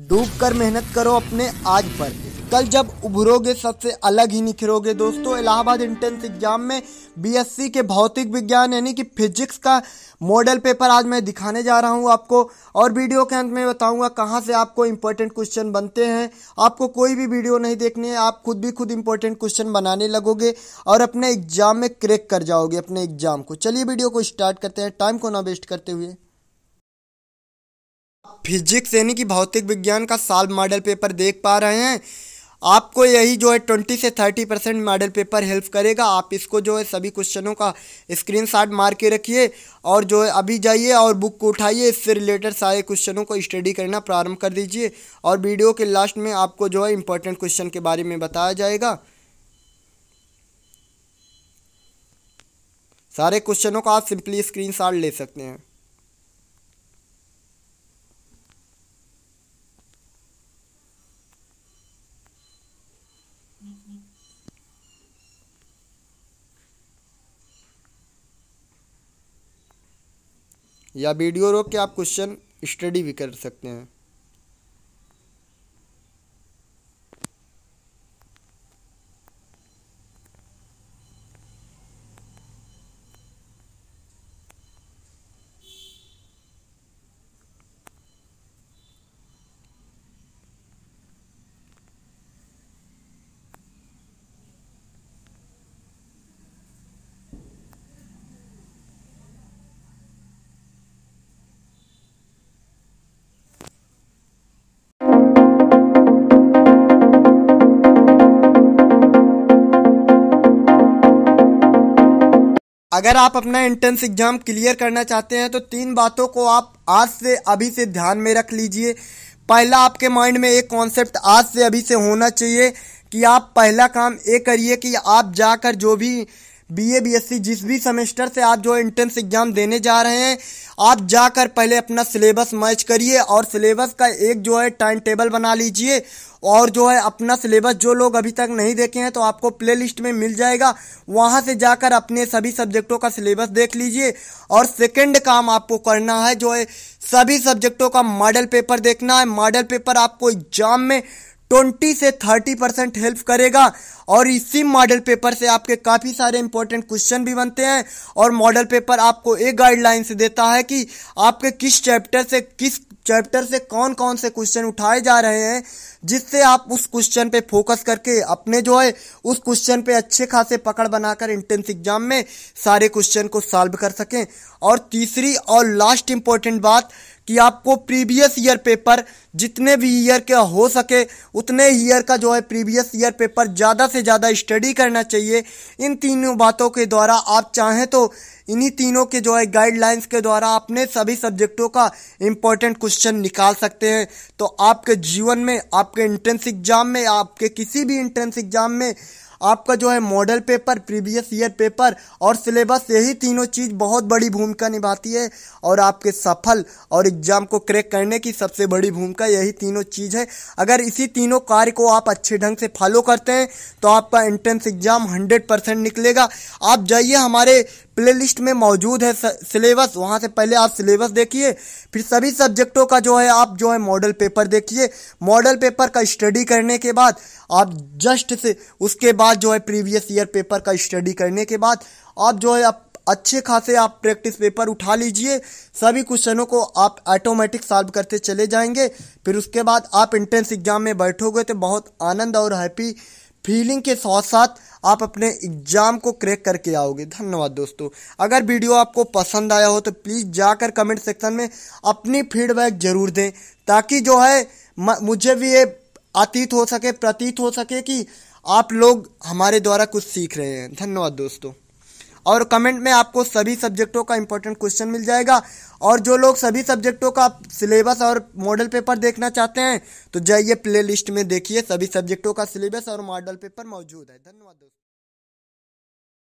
डूब कर मेहनत करो अपने आज पर। कल जब उभरोगे सबसे अलग ही निखरोगे दोस्तों, इलाहाबाद इंट्रेंस एग्ज़ाम में बीएससी के भौतिक विज्ञान यानी कि फिजिक्स का मॉडल पेपर आज मैं दिखाने जा रहा हूँ आपको और वीडियो के अंत में बताऊँगा कहाँ से आपको इंपॉर्टेंट क्वेश्चन बनते हैं। आपको कोई भी वीडियो नहीं देखनी है, आप खुद भी खुद इंपॉर्टेंट क्वेश्चन बनाने लगोगे और अपने एग्ज़ाम में क्रैक कर जाओगे, अपने एग्ज़ाम को। चलिए वीडियो को स्टार्ट करते हैं टाइम को ना वेस्ट करते हुए। फिजिक्स यानी कि भौतिक विज्ञान का साल मॉडल पेपर देख पा रहे हैं। आपको यही जो है ट्वेंटी से thirty percent model paper help करेगा। आप इसको जो है सभी क्वेश्चनों का स्क्रीन स्क्रीनशॉट मार के रखिए और जो है अभी जाइए और बुक को उठाइए। इससे रिलेटेड सारे क्वेश्चनों को स्टडी करना प्रारंभ कर दीजिए और वीडियो के लास्ट में आपको जो है इंपॉर्टेंट क्वेश्चन के बारे में बताया जाएगा। सारे क्वेश्चनों का आप सिंपली स्क्रीनशॉट ले सकते हैं। या वीडियो रोक के आप क्वेश्चन स्टडी भी कर सकते हैं। अगर आप अपना एंट्रेंस एग्ज़ाम क्लियर करना चाहते हैं तो तीन बातों को आप आज से अभी से ध्यान में रख लीजिए। पहला, आपके माइंड में एक कॉन्सेप्ट आज से अभी से होना चाहिए कि आप पहला काम ये करिए कि आप जाकर जो भी B A B S C जिस भी सेमेस्टर से आप जो एंट्रेंस एग्ज़ाम देने जा रहे हैं, आप जाकर पहले अपना सिलेबस मैच करिए और सिलेबस का एक जो है टाइम टेबल बना लीजिए और जो है अपना सिलेबस जो लोग अभी तक नहीं देखे हैं तो आपको प्ले लिस्ट में मिल जाएगा। वहाँ से जाकर अपने सभी सब्जेक्टों का सिलेबस देख लीजिए और सेकंड काम आपको करना है जो है सभी सब्जेक्टों का मॉडल पेपर देखना है। मॉडल पेपर आपको एग्ज़ाम में ट्वेंटी से थर्टी परसेंट हेल्प करेगा। और इसी मॉडल पेपर से आपके काफ़ी सारे इंपॉर्टेंट क्वेश्चन भी बनते हैं। और मॉडल पेपर आपको एक गाइडलाइन से देता है कि आपके किस चैप्टर से, किस चैप्टर से कौन कौन से क्वेश्चन उठाए जा रहे हैं, जिससे आप उस क्वेश्चन पे फोकस करके अपने जो है, उस क्वेश्चन पे अच्छे खासे पकड़ बनाकर इंट्रेंस एग्ज़ाम में सारे क्वेश्चन को सॉल्व कर सकें। और तीसरी और लास्ट इंपॉर्टेंट बात कि आपको प्रीवियस ईयर पेपर जितने भी ईयर के हो सके, उतने ईयर का जो है प्रीवियस ईयर पेपर ज़्यादा से ज़्यादा स्टडी करना चाहिए। इन तीनों बातों के द्वारा आप चाहें तो इन्हीं तीनों के जो है गाइडलाइंस के द्वारा अपने सभी सब्जेक्टों का इंपॉर्टेंट क्वेश्चन निकाल सकते हैं। तो आपके जीवन में, आपके इंट्रेंस एग्ज़ाम में, आपके किसी भी इंट्रेंस एग्ज़ाम में आपका जो है model paper previous year paper और सिलेबस यही तीनों चीज़ बहुत बड़ी भूमिका निभाती है और आपके सफल और एग्ज़ाम को क्रैक करने की सबसे बड़ी भूमिका यही तीनों चीज़ है। अगर इसी तीनों कार्य को आप अच्छे ढंग से फॉलो करते हैं तो आपका एंट्रेंस एग्ज़ाम हंड्रेड परसेंट निकलेगा। आप जाइए, हमारे प्ले लिस्ट में मौजूद है सिलेबस वहाँ से पहले आप सिलेबस देखिए। फिर सभी सब्जेक्टों का जो है, आप जो है मॉडल पेपर देखिए। मॉडल पेपर का स्टडी करने के बाद आप जस्ट से उसके बाद जो है प्रीवियस ईयर पेपर का स्टडी करने के बाद, आप जो है आप अच्छे खासे आप प्रैक्टिस पेपर उठा लीजिए। सभी क्वेश्चनों को आप ऑटोमेटिक सॉल्व करते चले जाएँगे। फिर उसके बाद आप इंट्रेंस एग्ज़ाम में बैठोगे तो बहुत आनंद और हैप्पी फीलिंग के साथ साथ आप अपने एग्ज़ाम को क्रैक करके आओगे। धन्यवाद दोस्तों। अगर वीडियो आपको पसंद आया हो तो प्लीज़ जाकर कमेंट सेक्शन में अपनी फीडबैक ज़रूर दें, ताकि जो है मुझे भी ये अतीत हो सके, प्रतीत हो सके कि आप लोग हमारे द्वारा कुछ सीख रहे हैं। धन्यवाद दोस्तों। और कमेंट में आपको सभी सब्जेक्टों का इंपॉर्टेंट क्वेश्चन मिल जाएगा। और जो लोग सभी सब्जेक्टों का सिलेबस और मॉडल पेपर देखना चाहते हैं तो जाइए प्ले लिस्ट में देखिए। सभी सब्जेक्टों का सिलेबस और मॉडल पेपर मौजूद है। धन्यवाद दोस्तों।